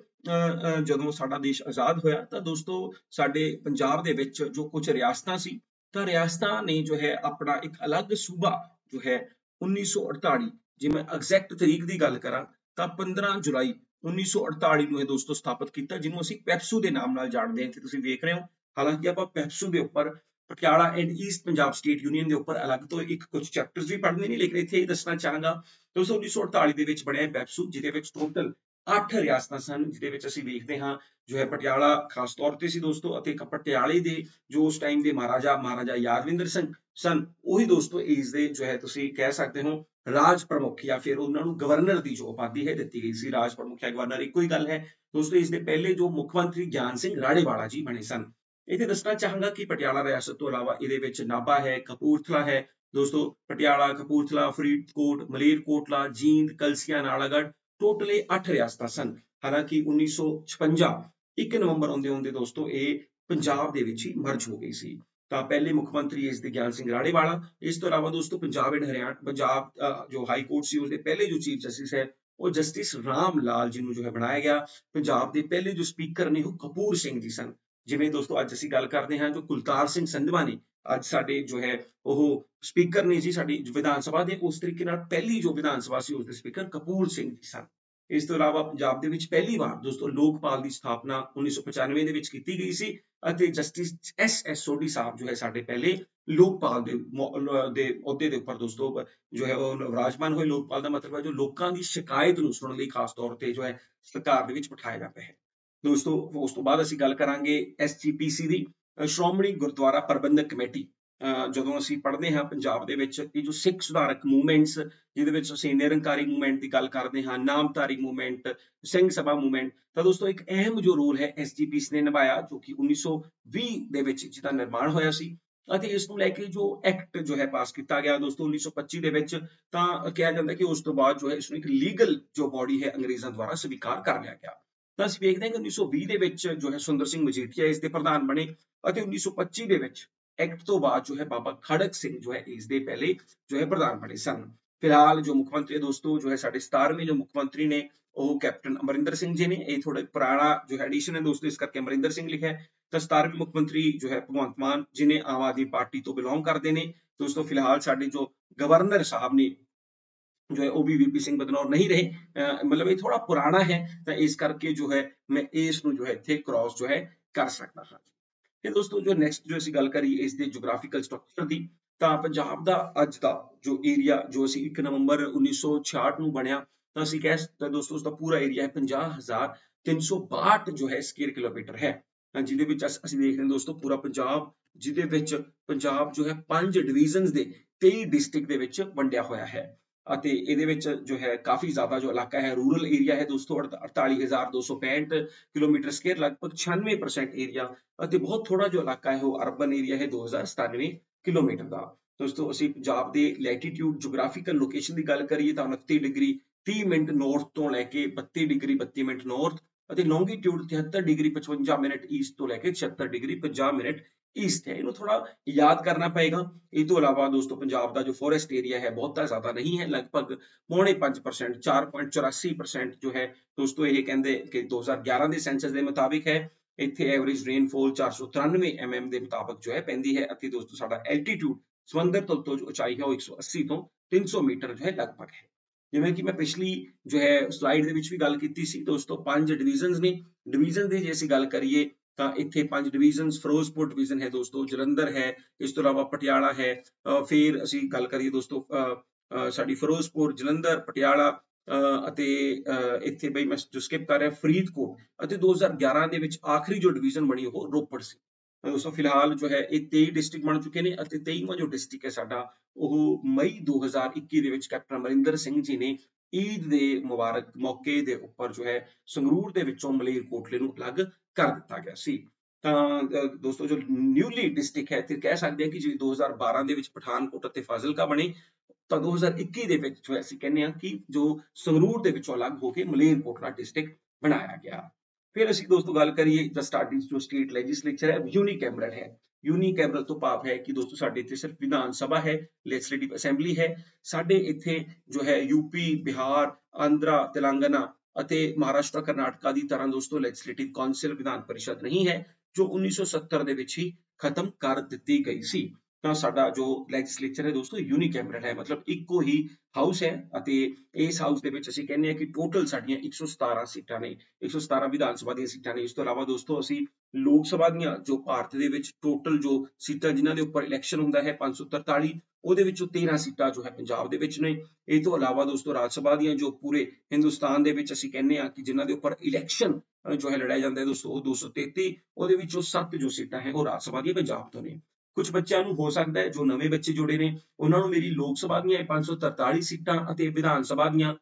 Speaker 1: ਜਦੋਂ ਸਾਡਾ ਦੇਸ਼ ਆਜ਼ਾਦ ਹੋਇਆ, ਤਾਂ ਦੋਸਤੋ ਸਾਡੇ ਪੰਜਾਬ ਦੇ ਵਿੱਚ ਜੋ ਕੁਝ ਰਿਆਸਤਾਂ ਸੀ, ਤਾਂ ਰਿਆਸਤਾਂ ਨੇ ਜੋ ਹੈ ਆਪਣਾ ਇੱਕ ਅਲੱਗ ਸੂਬਾ ਜੋ ਹੈ 1948 ਜੇ ਮੈਂ ਐਗਜ਼ੈਕਟ ਤਰੀਕ ਦੀ ਗੱਲ ਕਰਾਂ, ਤਾਂ 15 ਜੁਲਾਈ 1948 ਨੂੰ ਇਹ ਦੋਸਤੋ ਸਥਾਪਿਤ ਕੀਤਾ, ਜਿਹਨੂੰ ਅਸੀਂ ਪੈਪਸੂ ਦੇ ਨਾਮ ਨਾਲ ਜਾਣਦੇ ਹਾਂ ਤੇ ਤੁਸੀਂ ਵੇਖ ਰਹੇ ਹੋ। ਹਾਲਾਂਕਿ ਆਪਾਂ ਪੈਪਸੂ ਦੇ ਉੱਪਰ Patiala and east Punjab state union ਦੇ ਉੱਪਰ ਅਲੱਗ ਤੋਂ ਇੱਕ ਕੁਝ ਚੈਪਟਰਸ ਵੀ ਪੜ੍ਹਨੇ ਨਹੀਂ ਲੇਕਿਨ ਇੱਥੇ ਇਹ ਦੱਸਣਾ ਚਾਹਾਂਗਾ, ਦੋਸਤੋ 1948 ਦੇ ਵਿੱਚ ਬਣਿਆ ਪੈਪਸੂ, ਜਿਹਦੇ ਵਿੱਚ ਟੋਟਲ 8 ਰਿਆਸਤਾਂ ਸਨ, ਜਿਹਦੇ ਵਿੱਚ ਅਸੀਂ ਵੇਖਦੇ ਹਾਂ ਜੋ ਹੈ ਪਟਿਆਲਾ ਖਾਸ ਤੌਰ ਤੇ ਸੀ ਦੋਸਤੋ ਅਤੇ ਪਟਿਆਲੇ ਦੇ ਜੋ ਉਸ ਟਾਈਮ ਦੇ ਮਹਾਰਾਜਾ ਮਹਾਰਾਜਾ ਯਾਦਵਿੰਦਰ ਸਿੰਘ ਸਨ, ਉਹੀ ਦੋਸਤੋ ਇਸ ਦੇ ਜੋ ਹੈ ਤੁਸੀਂ ਕਹਿ ਸਕਦੇ ਹੋ ਰਾਜ ਪ੍ਰਮੁੱਖ ਜਾਂ ਫਿਰ ਉਹਨਾਂ ਨੂੰ ਗਵਰਨਰ ਦੀ ਜੋ ਉਪਾਧੀ ਹੈ ਦਿੱਤੀ ਗਈ ਸੀ, ਰਾਜ ਪ੍ਰਮੁੱਖ ਜਾਂ ਗਵਰਨਰ ਇੱਕੋ ਹੀ ਗੱਲ ਹੈ। ਦੋਸਤੋ ਇਸ ਦੇ ਪਹਿਲੇ ਜੋ ਮੁੱਖ ਮੰਤਰੀ ਗਿਆਨ ਸਿੰਘ ਰਾੜੇਵਾਲਾ ਜੀ ਬਣੇ ਸਨ। ਇਥੇ ਦੱਸਣਾ ਚਾਹਾਂਗਾ ਕਿ ਪਟਿਆਲਾ ਰਿਆਸਤ ਤੋਂ ਇਲਾਵਾ ਇਹਦੇ ਵਿੱਚ ਨਾਭਾ ਹੈ, ਕਪੂਰਥਲਾ ਹੈ। ਦੋਸਤੋ ਪਟਿਆਲਾ, ਕਪੂਰਥਲਾ, ਫਰੀਦਕੋਟ, ਮਲੇਰਕੋਟਲਾ, ਜੀਂਦ, ਕਲਸੀਆ, ਨਾਲਾਗੜ੍ਹ ਟੋਟਲ ਇਹ 8 ਰਿਆਸਤਾਂ ਸਨ। ਹਾਲਾਂਕਿ 1956 1 ਨਵੰਬਰ ਆਉਂਦੇ ਹੁੰਦੇ ਦੋਸਤੋ, ਇਹ ਪੰਜਾਬ ਦੇ ਵਿੱਚ ਹੀ ਮਰਜ ਹੋ ਗਈ ਸੀ। ਤਾਂ ਪਹਿਲੇ ਮੁੱਖ ਮੰਤਰੀ ਇਸ ਦੇ ਗਿਆਨ ਸਿੰਘ ਰਾੜੇਵਾਲਾ ਇਸ ਤੋਂ ਇਲਾਵਾ ਦੋਸਤੋ ਪੰਜਾਬ ਐਂਡ ਹਰਿਆਣਾ, ਪੰਜਾਬ ਜੋ ਹਾਈ ਕੋਰਟ ਸੀ ਉਸ ਦੇ ਪਹਿਲੇ ਜੋ ਚੀਫ ਜਸਟਿਸ ਹੈ, ਉਹ ਜਸਟਿਸ ਰਾਮ ਲਾਲ ਜੀ ਨੂੰ ਜੋ ਹੈ ਬਣਾਇਆ ਗਿਆ। ਪੰਜਾਬ ਦੇ ਪਹਿਲੇ ਜੋ ਸਪੀਕਰ ਨੇ, ਉਹ ਕਪੂਰ ਸਿੰਘ ਜੀ ਸਨ। ਜਿਵੇਂ ਦੋਸਤੋ ਅੱਜ ਅਸੀਂ ਗੱਲ ਕਰਦੇ ਹਾਂ, ਜੋ ਕੁਲਤਾਰ ਸਿੰਘ ਸੰਧਵਾ ਨੇ ਅੱਜ ਸਾਡੇ ਜੋ ਹੈ ਉਹ ਸਪੀਕਰ ਨੇ ਜੀ ਸਾਡੀ ਵਿਧਾਨ ਸਭਾ ਦੇ ਉਸ ਤਰੀਕੇ ਨਾਲ ਪਹਿਲੀ ਜੋ ਵਿਧਾਨ ਸਭਾ ਸੀ ਉਸ ਦੇ ਸਪੀਕਰ ਕਪੂਰ ਸਿੰਘ ਜੀ ਸਨ। ਇਸ ਤੋਂ ਇਲਾਵਾ ਪੰਜਾਬ ਦੇ ਵਿੱਚ ਪਹਿਲੀ ਵਾਰ ਦੋਸਤੋ ਲੋਕਪਾਲ ਦੀ ਸਥਾਪਨਾ 1995 ਦੇ ਵਿੱਚ ਕੀਤੀ ਗਈ ਸੀ ਅਤੇ justice S S Sodhi Sahib ਜੋ ਹੈ ਸਾਡੇ ਪਹਿਲੇ ਲੋਕਪਾਲ ਦੇ ਦੇ ਅਹੁਦੇ ਦੇ ਉੱਪਰ ਦੋਸਤੋ ਜੋ ਹੈ ਉਹ ਵਿਰਾਜਮਾਨ ਹੋਏ ਲੋਕਪਾਲ ਦਾ ਮਤਲਬ ਹੈ ਜੋ ਲੋਕਾਂ ਦੀ ਸ਼ਿਕਾਇਤ ਨੂੰ ਸੁਣਨ ਲਈ ਖਾਸ ਤੌਰ ਤੇ ਜੋ ਹੈ ਸਰਕਾਰ ਦੇ ਵਿੱਚ ਬਿਠਾਇਆ ਜਾਂਦਾ ਹੈ। ਦੋਸਤੋ ਉਸ ਤੋਂ ਬਾਅਦ ਅਸੀਂ ਗੱਲ ਕਰਾਂਗੇ ਐਸਜੀਪੀਸੀ ਦੀ। ਸ਼੍ਰੋਮਣੀ ਗੁਰਦੁਆਰਾ ਪ੍ਰਬੰਧਕ ਕਮੇਟੀ ਜਦੋਂ ਅਸੀਂ ਪੜ੍ਹਦੇ ਹਾਂ ਪੰਜਾਬ ਦੇ ਵਿੱਚ, ਇਹ ਜੋ ਸਿੱਖ ਸੁਧਾਰਕ ਮੂਵਮੈਂਟਸ, ਜਿਹਦੇ ਵਿੱਚ ਅਸੀਂ ਨਿਰੰਕਾਰੀ ਮੂਵਮੈਂਟ ਦੀ ਗੱਲ ਕਰਦੇ ਹਾਂ, ਨਾਮਧਾਰੀ ਮੂਵਮੈਂਟ, ਸਿੰਘ ਸਭਾ ਮੂਵਮੈਂਟ, ਤਾਂ ਦੋਸਤੋ ਇੱਕ ਅਹਿਮ ਜੋ ਰੋਲ ਹੈ ਐਸਜੀਪੀਸ ਨੇ ਨਿਭਾਇਆ, ਜੋ ਕਿ 1920 ਦੇ ਵਿੱਚ ਜਿਹਦਾ ਨਿਰਮਾਣ ਹੋਇਆ ਸੀ ਅਤੇ ਇਸ ਨੂੰ ਲੈ ਕੇ ਜੋ ਐਕਟ ਜੋ ਹੈ ਪਾਸ ਕੀਤਾ ਗਿਆ ਦੋਸਤੋ 1925 ਦੇ ਵਿੱਚ, ਤਾਂ ਕਿਹਾ ਜਾਂਦਾ ਕਿ ਉਸ ਤੋਂ ਬਾਅਦ ਜੋ ਹੈ ਇਸ ਨੂੰ ਇੱਕ ਲੀਗਲ ਜੋ ਬਾਡੀ ਹੈ ਅੰਗਰੇਜ਼ਾਂ ਦੁਆਰਾ ਸਵੀਕਾਰ ਕਰ ਲਿਆ ਗਿਆ। ਤਾਂ ਅਸੀਂ ਵੇਖਦੇ ਹਾਂ ਕਿ 1920 ਦੇ ਵਿੱਚ ਜੋ ਹੈ ਸੁੰਦਰ ਸਿੰਘ ਮਜੀਠੀਆ ਇਸ ਦੇ ਪ੍ਰਧਾਨ ਬਣੇ ਅਤੇ 1925 ਦੇ ਵਿੱਚ ਐਕਟ ਤੋਂ ਬਾਅਦ ਜੋ ਹੈ ਬਾਬਾ ਖੜਕ ਸਿੰਘ ਜੋ ਹੈ ਇਸ ਦੇ ਪਹਿਲੇ ਜੋ ਹੈ ਪ੍ਰਧਾਨ ਬਣੇ ਸਨ। ਫਿਲਹਾਲ ਜੋ ਮੁੱਖ ਮੰਤਰੀ ਦੋਸਤੋ, ਜੋ ਹੈ ਸਾਡੇ 17ਵੇਂ ਜੋ ਮੁੱਖ ਮੰਤਰੀ ਨੇ, ਉਹ ਕੈਪਟਨ ਅਮਰਿੰਦਰ ਸਿੰਘ ਜੀ ਨੇ। ਇਹ ਥੋੜਾ ਪੁਰਾਣਾ ਜੋ ਹੈ ਐਡੀਸ਼ਨ ਹੈ ਦੋਸਤੋ, ਇਸ ਕਰਕੇ ਅਮਰਿੰਦਰ ਸਿੰਘ ਲਿਖਿਆ ਹੈ। ਤਾਂ 17ਵੇਂ ਮੁੱਖ ਮੰਤਰੀ ਜੋ ਹੈ ਭਗਵੰਤ ਮਾਨ, ਜਿਨੇ ਆਮ ਆਦਮੀ ਪਾਰਟੀ ਤੋਂ ਬਿਲੋਂਗ ਕਰਦੇ ਨੇ। ਦੋਸਤੋ, ਫਿਲਹਾਲ ਸਾਡੇ ਜੋ ਗਵਰਨਰ ਸਾਹਿਬ ਨੇ ਜੋ ਹੈ ਉਹ ਵੀ ਵੀਪੀ ਸਿੰਘ ਬਦਨੌਰ ਨਹੀਂ ਰਹੇ ਮਤਲਬ ਇਹ ਥੋੜਾ ਪੁਰਾਣਾ ਹੈ ਤਾਂ ਇਸ ਕਰਕੇ ਜੋ ਹੈ ਮੈਂ ਇਸ ਨੂੰ ਜੋ ਹੈ ਇੱਥੇ ਕ੍ਰਾਸ ਜੋ ਹੈ ਕਰ ਸਕਦਾ ਹਾਂ ਤੇ ਦੋਸਤੋ ਜੋ ਨੈਕਸਟ ਜੋ ਅਸੀਂ ਗੱਲ ਕਰੀ ਇਸ ਦੇ ਜੀਓਗ੍ਰਾਫੀਕਲ ਸਟਰਕਚਰ ਦੀ ਤਾਂ ਪੰਜਾਬ ਦਾ ਅੱਜ ਦਾ ਜੋ ਏਰੀਆ ਜੋ ਅਸੀਂ 1 ਨਵੰਬਰ 1966 ਨੂੰ ਬਣਿਆ ਤਾਂ ਅਸੀਂ ਕਹਿ ਸਕਦੇ ਦੋਸਤੋ ਉਸ ਦਾ ਪੂਰਾ ਏਰੀਆ ਹੈ 50362 ਜੋ ਹੈ ਸਕੁਅਰ ਕਿਲੋਮੀਟਰ ਹੈ ਜਿਹਦੇ ਵਿੱਚ ਅਸੀਂ ਦੇਖ ਰਹੇ ਹਾਂ ਦੋਸਤੋ ਪੂਰਾ ਪੰਜਾਬ ਜਿਹਦੇ ਵਿੱਚ ਪੰਜਾਬ ਜੋ ਹੈ ਪੰਜ ਡਿਵੀਜ਼ਨਸ ਦੇ 23 ਡਿਸਟ੍ਰਿਕਟ ਦੇ ਵਿੱਚ ਵੰਡਿਆ ਹੋਇਆ ਹੈ ਅਤੇ ਇਹਦੇ ਵਿੱਚ ਜੋ ਹੈ ਕਾਫੀ ਜ਼ਿਆਦਾ ਜੋ ਇਲਾਕਾ ਹੈ ਰੂਰਲ ਏਰੀਆ ਹੈ ਦੋਸਤੋ 48265 ਕਿਲੋਮੀਟਰ ਸਕੁਅਰ ਲਗਭਗ 96% ਏਰੀਆ ਅਤੇ ਬਹੁਤ ਥੋੜਾ ਜੋ ਇਲਾਕਾ ਹੈ ਉਹ ਅਰਬਨ ਏਰੀਆ ਹੈ 2097 ਕਿਲੋਮੀਟਰ ਦਾ। ਦੋਸਤੋ, ਅਸੀਂ ਪੰਜਾਬ ਦੇ ਲੈਟੀਟਿਊਡ ਜੀਓਗ੍ਰਾਫੀਕਲ ਲੋਕੇਸ਼ਨ ਦੀ ਗੱਲ ਕਰੀਏ ਤਾਂ 29 ਡਿਗਰੀ 30 ਮਿੰਟ ਨਾਰਥ ਤੋਂ ਲੈ ਕੇ 32 ਡਿਗਰੀ 32 ਮਿੰਟ ਨਾਰਥ
Speaker 2: ਅਤੇ ਲੌਂਗੀਟਿਊਡ 73 ਡਿਗਰੀ 55 ਮਿੰਟ ਈਸਟ ਤੋਂ ਲੈ ਕੇ 76 ਡਿਗਰੀ 50 ਮਿੰਟ ਈਸਟ ਹੈ। ਇਹਨੂੰ ਥੋੜਾ ਯਾਦ ਕਰਨਾ ਪਏਗਾ। ਇਹ ਤੋਂ ਇਲਾਵਾ ਦੋਸਤੋ, ਪੰਜਾਬ ਦਾ ਜੋ ਫੋਰੈਸਟ ਏਰੀਆ ਹੈ, ਬਹੁਤਾ ਜ਼ਿਆਦਾ ਨਹੀਂ ਹੈ। ਲਗਭਗ ਪੌਣੇ 5% 4.84% ਜੋ ਹੈ, ਦੋਸਤੋ, ਇਹ ਕਹਿੰਦੇ ਕਿ 2011 ਦੇ ਸੈਂਸਸ ਦੇ ਮੁਤਾਬਿਕ ਹੈ। ਇੱਥੇ ਐਵਰੇਜ ਰੇਨਫੋਲ 493 mm ਦੇ ਮੁਤਾਬਕ ਜੋ ਹੈ, ਪੈਂਦੀ ਹੈ ਅਤੇ ਦੋਸਤੋ, ਸਾਡਾ ਐਲਟੀਟਿਊਡ ਸਮੁੰਦਰ ਤਲ ਤੋਂ ਜੋ ਉਚਾਈ ਹੈ, ਉਹ 180 ਤੋਂ 300 ਮੀਟਰ ਜੋ ਹੈ, ਲਗਭਗ ਹੈ। ਜਿਵੇਂ ਕਿ ਮੈਂ ਪਿਛਲੀ ਜੋ ਹੈ ਸਲਾਈਡ ਦੇ ਵਿੱਚ ਵੀ ਗੱਲ ਕੀਤੀ ਸੀ, ਦੋਸਤੋ, ਪੰਜ ਡਿਵੀਜ਼ਨਸ ਨੇ। ਡਿਵੀਜ਼ਨ ਦੀ ਜੇ ਅਸੀਂ ਗੱਲ ਕਰੀਏ ਤਾਂ ਇੱਥੇ ਪੰਜ ਡਿਵੀਜ਼ਨਸ ਫਿਰੋਜ਼ਪੁਰ ਡਿਵੀਜ਼ਨ ਹੈ ਦੋਸਤੋ, ਜਲੰਧਰ ਹੈ, ਇਸ ਤੋਂ ਇਲਾਵਾ ਪਟਿਆਲਾ ਹੈ ਫਿਰ ਅਸੀਂ ਗੱਲ ਕਰੀਏ ਦੋਸਤੋ ਸਾਡੀ ਫਿਰੋਜ਼ਪੁਰ, ਜਲੰਧਰ, ਪਟਿਆਲਾ ਅਤੇ ਇੱਥੇ ਬਈ ਮੈਂ ਜੋ ਸਕਿਪ ਕਰ ਰਿਹਾ, ਫਰੀਦਕੋਟ ਅਤੇ 2011 ਦੇ ਵਿੱਚ ਆਖਰੀ ਜੋ ਡਿਵੀਜ਼ਨ ਬਣੀ ਉਹ ਰੋਪੜ ਸੀ। ਦੋਸਤੋ, ਫਿਲਹਾਲ ਜੋ ਹੈ ਇਹ 23 ਡਿਸਟ੍ਰਿਕਟ ਬਣ ਚੁੱਕੇ ਨੇ ਅਤੇ 23ਵਾਂ ਜੋ ਡਿਸਟ੍ਰਿਕਟ ਹੈ ਸਾਡਾ, ਉਹ ਮਈ 2021 ਦੇ ਵਿੱਚ ਕੈਪਟਨ ਅਮਰਿੰਦਰ ਸਿੰਘ ਜੀ ਨੇ ਈਦ ਦੇ ਮੁਬਾਰਕ ਮੌਕੇ ਦੇ ਉੱਪਰ ਜੋ ਹੈ ਸੰਗਰੂਰ ਦੇ ਵਿੱਚੋਂ ਮਲੇਰਕੋਟਲੇ ਨੂੰ ਅਲੱਗ ਕਰ ਦਿੱਤਾ ਗਿਆ ਸੀ। ਤਾਂ ਦੋਸਤੋ, ਜੋ ਨਿਊਲੀ ਡਿਸਟ੍ਰਿਕਟ ਹੈ ਤੇ ਕਹਿ ਸਕਦੇ ਹਾਂ ਕਿ ਜਿਵੇਂ 2012 ਦੇ ਵਿੱਚ ਪਠਾਨਕੋਟ ਅਤੇ ਫਾਜ਼ਿਲਕਾ ਬਣੇ, ਤਾਂ 2021 ਦੇ ਵਿੱਚ ਜੋ ਅਸੀਂ ਕਹਿੰਦੇ ਹਾਂ ਕਿ ਜੋ ਸੰਗਰੂਰ ਦੇ ਵਿੱਚੋਂ ਅਲੱਗ ਹੋ ਕੇ ਮਲੇਰਕੋਟਲਾ ਡਿਸਟ੍ਰਿਕਟ ਬਣਾਇਆ ਗਿਆ। ਫਿਰ ਅਸੀਂ ਦੋਸਤੋ ਗੱਲ ਕਰੀਏ ਦਾ ਸਟਾਰਟਿੰਗ ਜੋ ਸਟੇਟ ਲੈਜਿਸਲੇਚਰ ਹੈ ਯੂਨੀਕੈਮਰਲ ਹੈ। ਯੂਨੀਕੈਮਰਲ ਤੋਂ ਭਾਵ ਹੈ ਕਿ ਦੋਸਤੋ ਸਾਡੇ ਇੱਥੇ ਸਿਰਫ ਵਿਧਾਨ ਸਭਾ ਹੈ ਲੈਜਿਸਲੇਟਿਵ ਅਸੈਂਬਲੀ ਹੈ। ਸਾਡੇ ਇੱਥੇ ਜੋ ਹੈ ਯੂਪੀ ਬਿਹਾਰ, ਆਂਧਰਾ, ਤੇਲੰਗਾਨਾ ਅਤੇ ਮਹਾਰਾਸ਼ਟਰ, ਕਰਨਾਟਕਾ ਦੀ ਤਰ੍ਹਾਂ ਦੋਸਤੋ ਲੈਜਿਸਲੇਟਿਵ ਕਾਉਂਸਲ ਵਿਧਾਨ ਪਰਿਸ਼ਦ ਨਹੀਂ ਹੈ, ਜੋ 1970 ਦੇ ਵਿੱਚ ਹੀ ਖਤਮ ਕਰ ਦਿੱਤੀ ਗਈ ਸੀ। ਸਾਡਾ ਜੋ ਲੈਜਿਸਲੇਚਰ ਹੈ ਦੋਸਤੋ ਯੂਨੀਕੈਮਰਲ ਹੈ। ਮਤਲਬ ਇੱਕੋ ਹੀ ਹਾਊਸ ਹੈ ਅਤੇ ਇਸ ਹਾਊਸ ਦੇ ਵਿੱਚ ਅਸੀਂ ਕਹਿੰਦੇ ਹਾਂ ਕਿ ਟੋਟਲ ਸਾਡੀਆਂ 117 ਸੀਟਾਂ ਨੇ 117 ਵਿਧਾਨ ਸਭਾ ਦੀਆਂ ਸੀਟਾਂ ਨੇ। ਇਸ ਤੋਂ ਇਲਾਵਾ ਦੋਸਤੋ, ਅਸੀਂ ਲੋਕ ਸਭਾ ਦੀਆਂ ਜੋ ਭਾਰਤ ਦੇ ਵਿੱਚ ਟੋਟਲ ਜੋ ਸੀਟਾਂ ਜਿਨ੍ਹਾਂ ਦੇ ਉੱਪਰ ਇਲੈਕਸ਼ਨ ਹੁੰਦਾ ਹੈ 543 ਉਹਦੇ ਵਿੱਚੋਂ 13 ਸੀਟਾਂ ਜੋ ਹੈ ਪੰਜਾਬ ਦੇ ਵਿੱਚ ਨੇ। ਇਹ ਤੋਂ ਇਲਾਵਾ ਦੋਸਤੋ, ਰਾਜ ਸਭਾ ਦੀਆਂ ਜੋ ਪੂਰੇ ਹਿੰਦੁਸਤਾਨ ਦੇ ਵਿੱਚ ਅਸੀਂ ਕਹਿੰਦੇ ਹਾਂ ਕਿ ਜਿਨ੍ਹਾਂ ਦੇ ਉੱਪਰ ਇਲੈਕਸ਼ਨ ਜੋ ਹੈ ਲੜਾਇਆ ਜਾਂਦਾ ਹੈ ਦੋਸਤੋ, ਉਹ 233 ਉਹਦੇ ਵਿੱਚੋਂ 7 ਜੋ ਸੀਟਾਂ ਹੈ, ਉਹ ਰਾਜ ਸਭਾ ਦੀਆਂ ਪੰਜਾਬ ਤੋਂ ਨੇ। ਕੁਝ ਬੱਚਿਆਂ ਨੂੰ ਹੋ ਸਕਦਾ ਹੈ ਜੋ ਨਵੇਂ ਬੱਚੇ ਜੁੜੇ ਨੇ। ਉਹਨਾਂ ਨੂੰ ਮੇਰੀ ਲੋਕ ਸਭਾ ਦੀਆਂ 543 ਸੀਟਾਂ ਅਤੇ ਵਿਧਾਨ ਸਭਾ ਦੀਆਂ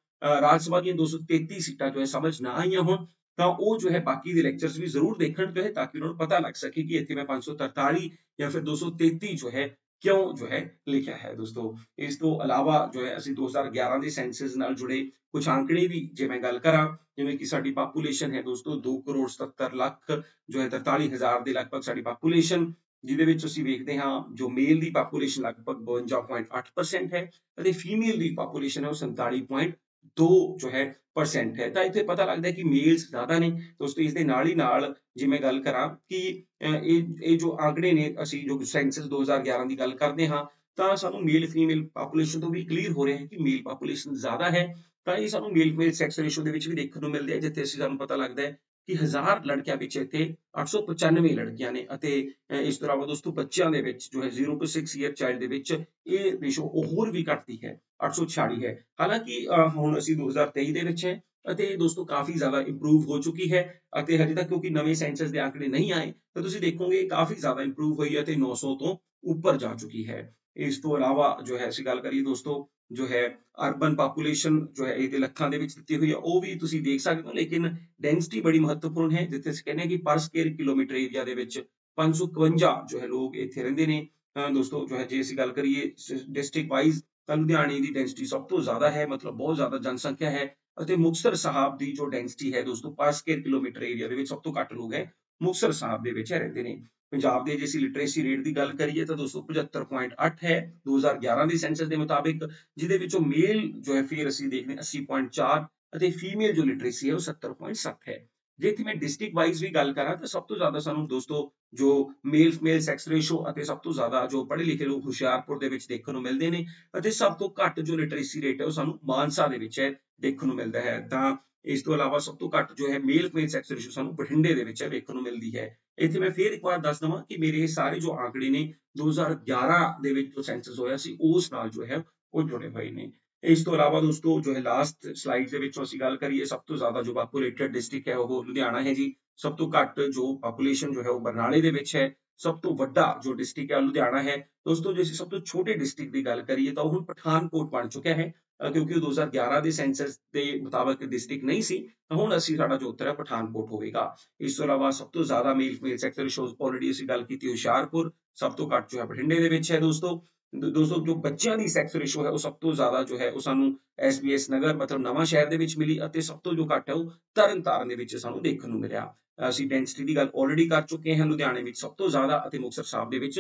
Speaker 2: ਰਾਜ ਸਭਾ ਦੀਆਂ 233 ਸੀਟਾਂ ਜੋ ਹੈ ਸਮਝ ਨਾ ਆਈਆਂ ਹੋਣ, ਤਾਂ ਉਹ ਜੋ ਹੈ ਬਾਕੀ ਦੇ ਲੈਕਚਰਸ ਵੀ ਜ਼ਰੂਰ ਦੇਖਣ ਜੋ ਹੈ ਤਾਂ ਕਿ ਉਹਨਾਂ ਨੂੰ ਪਤਾ ਲੱਗ ਸਕੇ ਕਿ ਇੱਥੇ ਮੈਂ 543 ਜਾਂ ਫਿਰ 233 ਜੋ ਹੈ ਕਿਉਂ ਜੋ ਹੈ ਲਿਖਿਆ ਹੈ ਦੋਸਤੋ। ਇਸ ਤੋਂ ਇਲਾਵਾ ਜੋ ਹੈ ਅਸੀਂ 2011 ਦੇ ਸੈਂਸਸ ਨਾਲ ਜੁੜੇ। ਕੁਝ ਅੰਕੜੇ ਵੀ ਜੇ ਮੈਂ ਗੱਲ ਕਰਾਂ, ਜਿਵੇਂ ਕਿ ਸਾਡੀ ਪਾਪੂਲੇਸ਼ਨ ਹੈ ਦੋਸਤੋ 2 ਕਰੋੜ 77 ਲੱਖ, ਜੋ ਹੈ 43000 ਦੇ ਲਗਭਗ ਸਾਡੀ ਪਾਪੂਲੇਸ਼ਨ ਜਿਹਦੇ ਵਿੱਚ ਅਸੀਂ ਵੇਖਦੇ ਹਾਂ ਜੋ ਮੇਲ ਦੀ ਪਾਪੂਲੇਸ਼ਨ ਲਗਭਗ 52.8% ਹੈ ਅਤੇ ਫੀਮੇਲ ਦੀ ਪਾਪੂਲੇਸ਼ਨ ਹੈ ਉਹ 47.2 ਜੋ ਹੈ ਪਰਸੈਂਟ ਹੈ। ਤਾਂ ਇੱਥੇ ਪਤਾ ਲੱਗਦਾ ਹੈ ਕਿ ਮੇਲਸ ਜ਼ਿਆਦਾ ਨੇ। ਦੋਸਤੋ ਇਸ ਦੇ ਨਾਲ ਹੀ ਨਾਲ ਜੇ ਮੈਂ ਗੱਲ ਕਰਾਂ ਕਿ ਇਹ ਇਹ ਜੋ ਆંકੜੇ ਨੇ, ਅਸੀਂ ਜੋ ਸੈਂਸਸ 2011 ਦੀ ਗੱਲ ਕਰਦੇ ਹਾਂ, ਤਾਂ ਸਾਨੂੰ ਮੇਲ ਫੀਮੇਲ ਪਾਪੂਲੇਸ਼ਨ ਤੋਂ ਵੀ ਕਲੀਅਰ ਹੋ ਰਿਹਾ ਹੈ ਕਿ ਮੇਲ ਪਾਪੂਲੇਸ਼ਨ ਜ਼ਿਆਦਾ ਹੈ। ਤਾਂ ਇਹ ਸਾਨੂੰ ਮੇਲ ਫੀਮੇਲ ਸੈਕਸ ਰੇਸ਼ੋ ਦੇ ਵਿੱਚ ਵੀ ਦੇਖਣ ਨੂੰ ਮਿਲਦਾ ਹੈ ਜਿੱਥੇ ਅਸੀਂ ਸਾਨੂੰ ਪਤਾ ਲੱਗਦਾ ਹੈ ਕਿ 1000 ਲੜਕਿਆਂ ਵਿੱਚ ਇੱਥੇ 895 ਲੜਕੀਆਂ ਨੇ ਅਤੇ ਇਸ ਤੋਂ ਇਲਾਵਾ ਦੋਸਤੋ ਬੱਚਿਆਂ ਦੇ ਵਿੱਚ ਜੋ ਹੈ 0 ਤੋਂ 6 ਇਅਰ ਚਾਈਲਡ ਦੇ ਵਿੱਚ ਇਹ ਰੇਸ਼ੋ ਹੋਰ ਵੀ ਘਟਦੀ ਹੈ 846 ਹੈ। ਹਾਲਾਂਕਿ ਹੁਣ ਅਸੀਂ 2023 ਦੇ ਵਿੱਚ ਹੈ ਅਤੇ ਦੋਸਤੋ ਕਾਫੀ ਜ਼ਿਆਦਾ ਇੰਪਰੂਵ ਹੋ ਚੁੱਕੀ ਹੈ ਅਤੇ ਹਜੇ ਤੱਕ ਕਿਉਂਕਿ ਨਵੇਂ ਸੈਂਸਸ ਦੇ ਆંકੜੇ ਨਹੀਂ ਆਏ, ਤਾਂ ਤੁਸੀਂ ਦੇਖੋਗੇ ਕਾਫੀ ਜ਼ਿਆਦਾ ਇੰਪਰੂਵ ਹੋਈ ਹੈ ਤੇ 900 ਤੋਂ ਉੱਪਰ ਜਾ ਚੁੱਕੀ ਹੈ। ਇਸ ਤੋਂ ਇਲਾਵਾ ਜੋ ਹੈ, ਅਸੀਂ ਗੱਲ ਕਰੀਏ ਦੋਸਤੋ, ਜੋ ਹੈ ਅਰਬਨ ਪਾਪੂਲੇਸ਼ਨ ਜੋ ਹੈ, ਇਹਦੇ ਲੱਖਾਂ ਦੇ ਵਿੱਚ ਦਿੱਤੀ ਹੋਈ ਹੈ। ਉਹ ਵੀ ਤੁਸੀਂ ਦੇਖ ਸਕਦੇ ਹੋ, ਲੇਕਿਨ ਡੈਂਸਿਟੀ ਬੜੀ ਮਹੱਤਵਪੂਰਨ ਹੈ, ਜਿੱਥੇ ਅਸੀਂ ਕਹਿੰਦੇ ਹਾਂ ਕਿ ਪਰ ਸਕੁਅਰ ਕਿਲੋਮੀਟਰ ਏਰੀਆ ਦੇ ਵਿੱਚ 551 ਜੋ ਹੈ, ਲੋਕ ਇੱਥੇ ਰਹਿੰਦੇ ਨੇ। ਦੋਸਤੋ, ਜੋ ਹੈ, ਜੇ ਅਸੀਂ ਗੱਲ ਕਰੀਏ ਡਿਸਟ੍ਰਿਕਟ ਵਾਈਜ਼ ਤਾਂ ਲੁਧਿਆਣੇ ਦੀ ਡੈਂਸਿਟੀ ਸਭ ਤੋਂ ਜ਼ਿਆਦਾ ਹੈ, ਮਤਲਬ ਬਹੁਤ ਜ਼ਿਆਦਾ ਜਨਸੰਖਿਆ ਹੈ ਅਤੇ ਮੁਕਤਸਰ ਸਾਹਿਬ ਦੀ ਜੋ ਡੈਂਸਿਟੀ ਹੈ ਦੋਸਤੋ ਪਰ ਸਕੁਅਰ ਕਿਲੋਮੀਟਰ ਏਰੀਆ ਦੇ ਵਿੱਚ ਸਭ ਤੋਂ ਘੱਟ ਲੋਕ ਹੈ। ਮੁਕਤਸਰ ਸਾਹਿਬ ਦੇ ਵਿੱਚ ਰਹਿੰਦੇ ਨੇ। ਪੰਜਾਬ ਦੇ ਜੇ ਅਸੀਂ ਲਿਟਰੇਸੀ ਰੇਟ ਦੀ ਗੱਲ ਕਰੀਏ ਤਾਂ 275.8 ਹੈ। 2011 ਦੇ ਸੈਂਸਸ ਦੇ ਮੁਤਾਬਿਕ ਜਿਹਦੇ ਵਿੱਚੋਂ ਮੇਲ ਜੋ ਹੈ ਫਿਰ ਅਸੀਂ ਦੇਖਦੇ 80.4 ਅਤੇ ਫੀਮੇਲ ਜੋ ਲਿਟਰੇਸੀ ਹੈ ਉਹ 70.7 ਹੈ। ਜੇ ਇੱਥੇ ਮੈਂ ਡਿਸਟ੍ਰਿਕਟ ਵਾਈਜ਼ ਵੀ ਗੱਲ ਕਰਾਂ ਤਾਂ ਸਭ ਤੋਂ ਜ਼ਿਆਦਾ ਸਾਨੂੰ ਦੋਸਤੋ ਜੋ ਮੇਲ ਫੀਮੇਲ ਸੈਕਸ ਰੇਸ਼ੋ ਅਤੇ ਸਭ ਤੋਂ ਜ਼ਿਆਦਾ ਜੋ ਪੜ੍ਹੇ ਲਿਖੇ ਲੋਕ ਹੁਸ਼ਿਆਰਪੁਰ ਦੇ ਵਿੱਚ ਦੇਖਣ ਨੂੰ ਮਿਲਦੇ ਨੇ ਅਤੇ ਸਭ ਤੋਂ ਘੱਟ ਜੋ ਲਿਟਰੇਸੀ ਰੇਟ ਹੈ ਉਹ ਸਾਨੂੰ ਮਾਨਸਾ ਦੇ ਵਿੱਚ ਹੈ, ਦੇਖਣ ਨੂੰ ਮਿਲਦਾ ਹੈ। ਤਾਂ ਇਸ ਤੋਂ ਇਲਾਵਾ ਸਭ ਤੋਂ ਘੱਟ ਜੋ ਹੈ ਮੇਲ ਫੀਮੇਲ ਸੈਕਸ ਰੇਸ਼ੋ ਸਾਨੂੰ ਬਠਿੰਡੇ ਦੇ ਵਿੱਚ ਹੈ ਵੇਖਣ ਨੂੰ ਮਿਲਦੀ ਹੈ। ਇੱਥੇ ਮੈਂ ਫੇਰ ਇੱਕ ਵਾਰ ਦੱਸ ਦਵਾਂ ਕਿ ਮੇਰੇ ਇਹ ਸਾਰੇ ਜੋ ਆંકੜੇ ਨੇ 2011 ਦੇ ਵਿੱਚ ਜੋ ਸੈਂਸਸ ਹੋਇਆ ਸੀ, ਉਸ ਨਾਲ ਜੋ ਹੈ ਉਹ ਜੁੜੇ ਹੋਏ ਨੇ। ਇਸ ਤੋਂ ਇਲਾਵਾ ਦੋਸਤੋ, ਜੋ ਹੈ ਲਾਸਟ ਸਲਾਈਡ ਦੇ ਵਿੱਚੋਂ ਅਸੀਂ ਗੱਲ ਕਰੀਏ, ਸਭ ਤੋਂ ਜ਼ਿਆਦਾ ਜੋ ਪਾਪੂਲੇਟਡ ਡਿਸਟ੍ਰਿਕਟ ਹੈ ਉਹ ਲੁਧਿਆਣਾ ਹੈ ਜੀ। ਸਭ ਤੋਂ ਘੱਟ ਜੋ ਪਾਪੂਲੇਸ਼ਨ ਜੋ ਹੈ ਉਹ ਬਰਨਾਲੇ ਦੇ ਵਿੱਚ ਹੈ। ਸਭ ਤੋਂ ਵੱਡਾ ਜੋ ਡਿਸਟ੍ਰਿਕਟ ਹੈ ਲੁਧਿਆਣਾ ਹੈ। ਦੋਸਤੋ, ਜੇ ਅਸੀਂ ਸਭ ਤੋਂ ਛੋਟੇ ਡਿਸਟ੍ਰਿਕਟ ਦੀ ਗੱਲ ਕਰੀਏ ਤਾਂ ਉਹ ਹੁਣ ਪਠਾਨਕੋਟ ਬਣ ਚੁੱਕਿਆ ਹੈ। ਕਿਉਂਕਿ 2011 ਦੇ ਸੈਂਸਸ ਦੇ ਮੁਤਾਬਕ ਡਿਸਟ੍ਰਿਕਟ ਨਹੀਂ ਸੀ, ਤਾਂ ਹੁਣ ਅਸੀਂ ਸਾਡਾ ਜੋ ਉੱਤਰ ਹੈ, ਪਠਾਨਕੋਟ ਹੋਵੇਗਾ। ਇਸ ਤੋਂ ਇਲਾਵਾ ਸਭ ਤੋਂ ਜ਼ਿਆਦਾ male female sector shows already ਅਸੀਂ ਗੱਲ ਕੀਤੀ ਹੁਸ਼ਿਆਰਪੁਰ, ਸਭ ਤੋਂ ਘੱਟ ਜੋ ਹੈ ਬਠਿੰਡੇ ਦੇ ਵਿੱਚ ਹੈ ਦੋਸਤੋ। ਦੋਸਤੋ, ਜੋ ਬੱਚਿਆਂ ਦੀ ਸੈਕਸ ਰੇਸ਼ੋ ਹੈ, ਉਹ ਸਭ ਤੋਂ ਜ਼ਿਆਦਾ ਜੋ ਹੈ, ਉਹ ਸਾਨੂੰ ਐਸਬੀਐਸ ਨਗਰ, ਮਤਲਬ ਨਵਾਂ ਸ਼ਹਿਰ ਦੇ ਵਿੱਚ ਮਿਲੀ ਅਤੇ ਸਭ ਤੋਂ ਜੋ ਘੱਟ ਹੈ, ਉਹ ਤਰਨਤਾਰਨ ਦੇ ਵਿੱਚ ਸਾਨੂੰ ਦੇਖਣ ਨੂੰ ਮਿਲਿਆ। ਅਸੀਂ ਡੈਂਸਿਟੀ ਦੀ ਗੱਲ ਆਲਰੇਡੀ ਕਰ ਚੁੱਕੇ ਹਾਂ ਲੁਧਿਆਣੇ ਵਿੱਚ ਸਭ ਤੋਂ ਜ਼ਿਆਦਾ ਅਤੇ ਮੁਕਤਸਰ ਸਾਹਿਬ ਦੇ ਵਿੱਚ।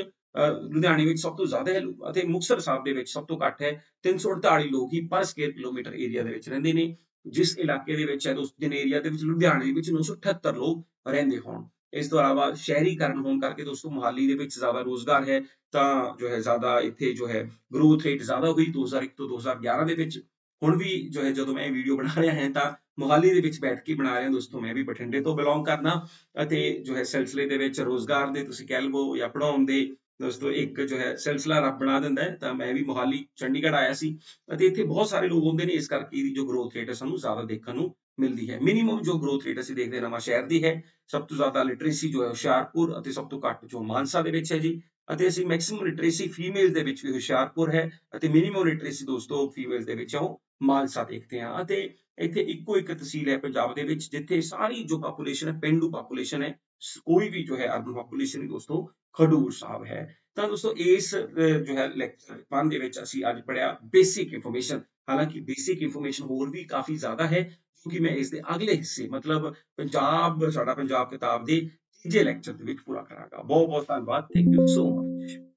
Speaker 2: ਲੁਧਿਆਣੇ ਵਿੱਚ ਸਭ ਤੋਂ ਜ਼ਿਆਦਾ ਹੈ ਅਤੇ ਮੁਕਤਸਰ ਸਾਹਿਬ ਦੇ ਵਿੱਚ ਸਭ ਤੋਂ ਘੱਟ ਹੈ 348 ਲੋਕ ਹੀ ਪਰ ਸਕੁਅਰ ਕਿਲੋਮੀਟਰ ਏਰੀਆ ਦੇ ਵਿੱਚ ਰਹਿੰਦੇ ਨੇ। ਜਿਸ ਇਲਾਕੇ ਦੇ ਵਿੱਚ ਹੈ ਉਸ ਦਿਨ ਏਰੀਆ ਦੇ ਵਿੱਚ ਲੁਧਿਆਣੇ ਵਿੱਚ 978 ਲੋਕ ਰਹਿੰਦੇ ਹੋਣ। ਇਸ ਤੋਂ ਇਲਾਵਾ ਸ਼ਹਿਰੀਕਰਨ ਹੋਣ ਕਰਕੇ ਦੋਸਤੋ ਮੁਹਾਲੀ ਦੇ ਵਿੱਚ ਜ਼ਿਆਦਾ ਰੋਜ਼ਗਾਰ ਹੈ, ਤਾਂ ਜੋ ਹੈ ਜ਼ਿਆਦਾ ਇੱਥੇ ਜੋ ਹੈ ਗਰੋਥ ਰੇਟ ਜ਼ਿਆਦਾ ਹੋਈ 2001 ਤੋਂ 2011 ਦੇ ਵਿੱਚ। ਹੁਣ ਵੀ ਜੋ ਹੈ ਜਦੋਂ ਮੈਂ ਇਹ ਵੀਡੀਓ ਬਣਾ ਰਿਹਾ ਹਾਂ, ਤਾਂ ਮੁਹਾਲੀ ਦੇ ਵਿੱਚ ਬੈਠ ਕੇ ਬਣਾ ਰਿਹਾ ਦੋਸਤੋ ਮੈਂ ਵੀ ਬਠਿੰਡੇ ਤੋਂ ਬਿਲੋਂਗ ਕਰਨਾ ਅਤੇ ਜੋ ਹੈ ਸਿਲਸਿਲੇ ਦੇ ਵਿੱਚ ਰੋਜ਼ਗਾਰ ਦੇ ਤੁਸੀਂ ਕਹਿ ਲਵੋ ਜਾਂ ਪੜਾਉਣ ਦੇ ਦੋਸਤੋ ਇੱਕ ਜੋ ਹੈ ਸਿਲਸਿਲਾ ਰੱਬ ਬਣਾ ਦਿੰਦਾ ਹੈ, ਤਾਂ ਮੈਂ ਵੀ ਮੁਹਾਲੀ ਚੰਡੀਗੜ੍ਹ ਆਇਆ ਸੀ ਅਤੇ ਇੱਥੇ ਬਹੁਤ ਸਾਰੇ ਲੋਕ ਹੁੰਦੇ ਨੇ ਇਸ ਕਰਕੇ ਇਹਦੀ ਜੋ ਗਰੋਥ ਰੇਟ ਹੈ ਸਾਨੂੰ ਜ਼ਿਆਦਾ ਦੇਖਣ ਨੂੰ ਮਿਲਦੀ ਹੈ। ਮਿਨੀਮਮ ਜੋ ਗਰੋਥ ਰੇਟ ਅਸੀਂ ਦੇਖਦੇ ਨਵਾਂ ਸ਼ਹਿਰ ਦੀ ਹੈ, ਸਭ ਤੋਂ ਜ਼ਿਆਦਾ ਲਿਟਰੇਸੀ ਜੋ ਹੈ ਹੁਸ਼ਿਆਰਪੁਰ ਅਤੇ ਸਭ ਤੋਂ ਘੱਟ ਜੋ ਮਾਨਸਾ ਦੇ ਵਿੱਚ ਹੈ ਜੀ। ਅਤੇ ਅਸੀਂ ਮੈਕਸਿਮਮ ਲਿਟਰੇਸੀ ਫੀਮੇਲ ਦੇ ਵਿੱਚ ਵੀ ਹੁਸ਼ਿਆਰਪੁਰ ਹੈ ਅਤੇ ਮਿਨੀਮਮ ਲਿਟਰੇਸੀ ਦੋਸਤੋ ਫੀਮੇਲ ਦੇ ਵਿੱਚ ਉਹ ਮਾਨਸਾ ਦੇਖਦੇ ਹਾਂ। ਅਤੇ ਇੱਥੇ ਇੱਕੋ ਇੱਕ ਤਹਿਸੀਲ ਹੈ ਪੰਜਾਬ ਦੇ ਵਿੱਚ, ਜਿੱਥੇ ਸਾਰੀ ਜੋ ਪਾਪੂਲੇਸ਼ਨ ਹੈ, ਪਿੰਡੂ ਪਾਪੂਲੇਸ਼ਨ ਹੈ ਕੋਈ ਵੀ ਜੋ ਹੈ ਅਰਬਨ ਪਾਪੂਲੇਸ਼ਨ ਦੋਸਤੋ, ਖਡੂਰ ਸਾਹਿਬ ਹੈ। ਤਾਂ ਦੋਸਤੋ ਇਸ ਜੋ ਹੈ ਲੈਕਚਰ 1 ਦੇ ਵਿੱਚ ਅਸੀਂ ਅੱਜ ਪੜਿਆ ਬੇਸਿਕ ਇਨਫੋਰਮੇਸ਼ਨ ਹਾਲਾਂਕਿ ਬੇਸਿਕ ਇਨਫੋਰਮੇਸ਼ਨ ਹੋਰ ਵੀ ਕਾਫੀ ਜ਼ਿਆਦਾ ਹੈ ਕਿਉਂਕਿ ਮੈਂ ਇਸ ਦੇ ਅਗਲੇ ਹਿੱਸੇ ਮਤਲਬ ਪੰਜਾਬ ਸਾਡਾ ਪੰਜਾਬ ਕਿਤਾਬ ਦੇ ਤੀਜੇ ਲੈਕਚਰ ਦੇ ਵਿੱਚ ਪੂਰਾ ਕਰਾਂਗਾ ਬਹੁਤ ਬਹੁਤ ਧੰਨਵਾਦ ਥੈਂਕ ਯੂ ਸੋ ਮਚ